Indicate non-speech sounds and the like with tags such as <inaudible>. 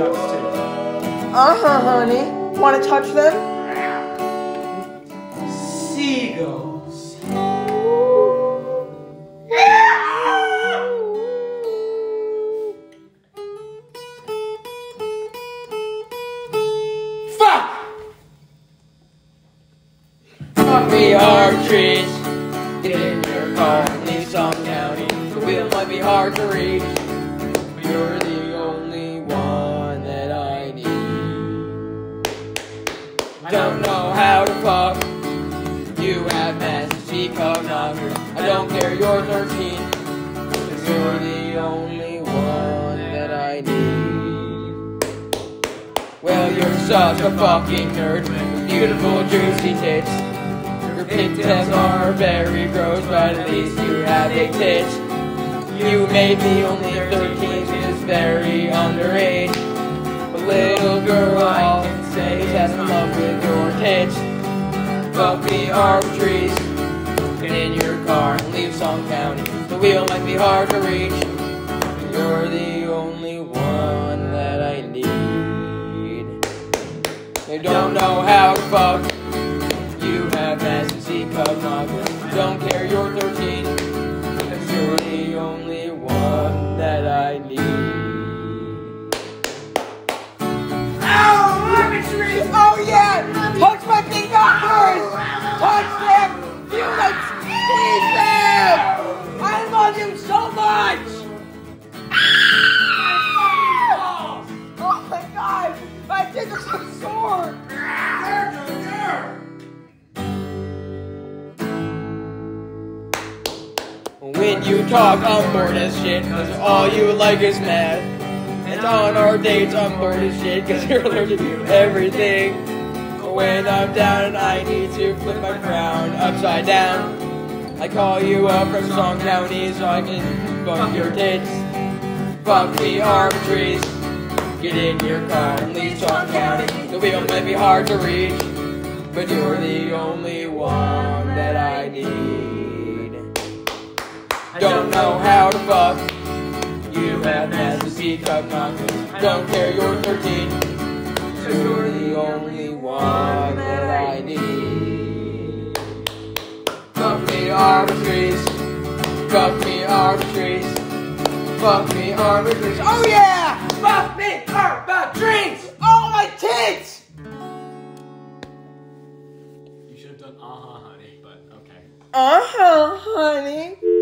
Uh-huh, honey. Want to touch them? Seagulls. Fuck! Fuck me hard trees. Get in your car leave some county. The wheel might be hard to reach. Cup knocker. I don't care, you're 13. Cause you're the only one that I need. Well, you're such a fucking nerd with beautiful juicy tits. Your pigtails are very gross, but at least you have big tits. You may be only 13, which is very underage. But little girl, I can say is in love with your tits. Fuck me Arbatrise. Get in your car and leave Song County. The wheel might be hard to reach. but You're the only one that I need. You don't know how to fuck. You have massive C cup knockers. Don't care, you're 13. Cause you're the only one that I need. When you talk, I'm bored as shit, cause all you like is math. And on our dates, I'm bored as shit, cause <laughs> you're allergic to everything. When I'm down and I need to flip my crown upside down, I call you up from Song County so I can fuck your tits. Fuck me Arbatrise. Get in your car and leave Song County. The wheel might be hard to reach, but you're the only one that I need. Don't know how to fuck. You have massive C cup knockers. Don't care, you're 13. So you're the only one that I need. Fuck me Arbatrise. Fuck me Arbatrise. Fuck me Arbatrise. Oh yeah! Fuck me! Arbatrise! Oh my tits! You should have done uh-huh, honey, but okay. Uh-huh, honey.